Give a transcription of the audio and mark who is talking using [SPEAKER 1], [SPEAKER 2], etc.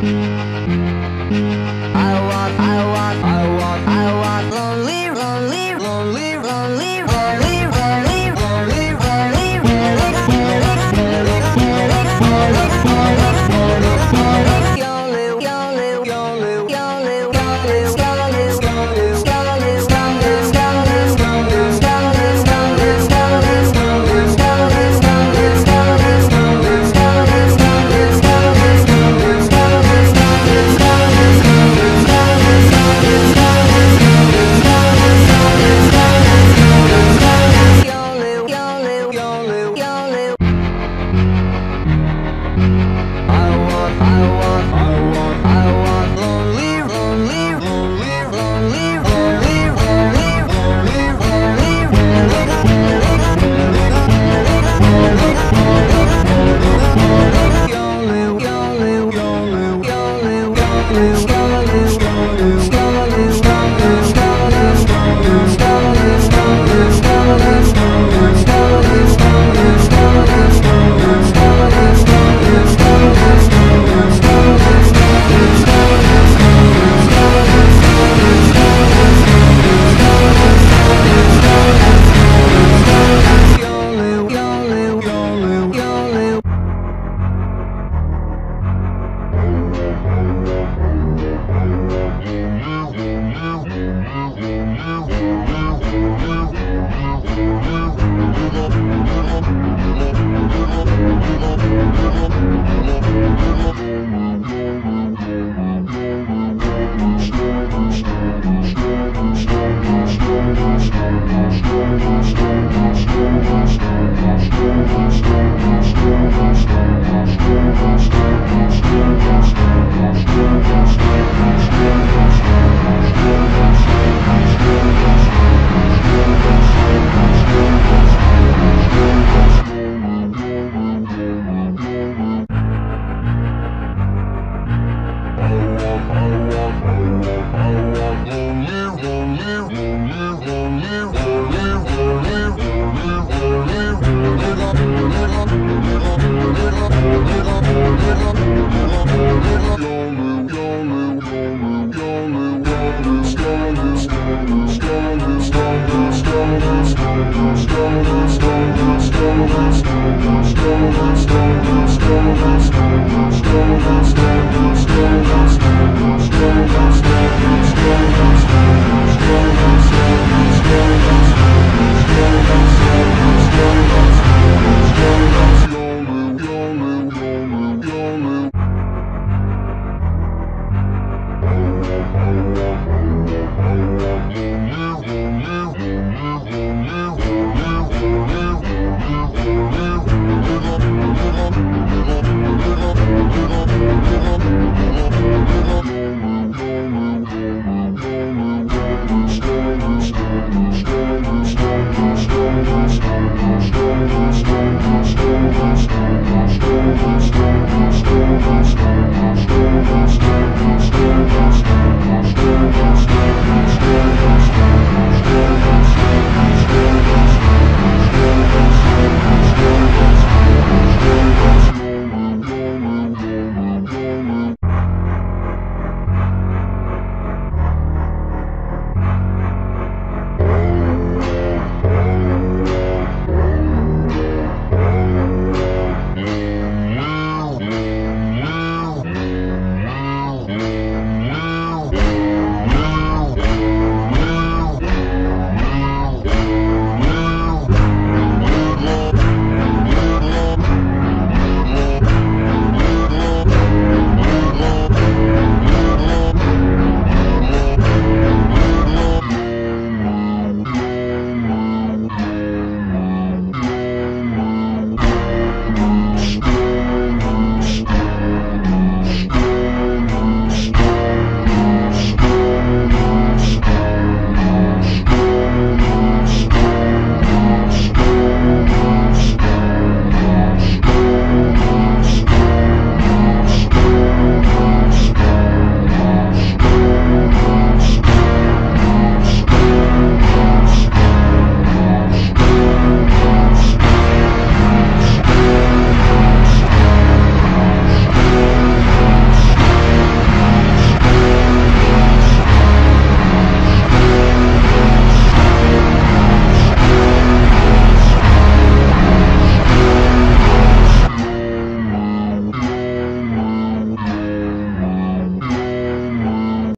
[SPEAKER 1] Thank you. you
[SPEAKER 2] you Let's go, let's go,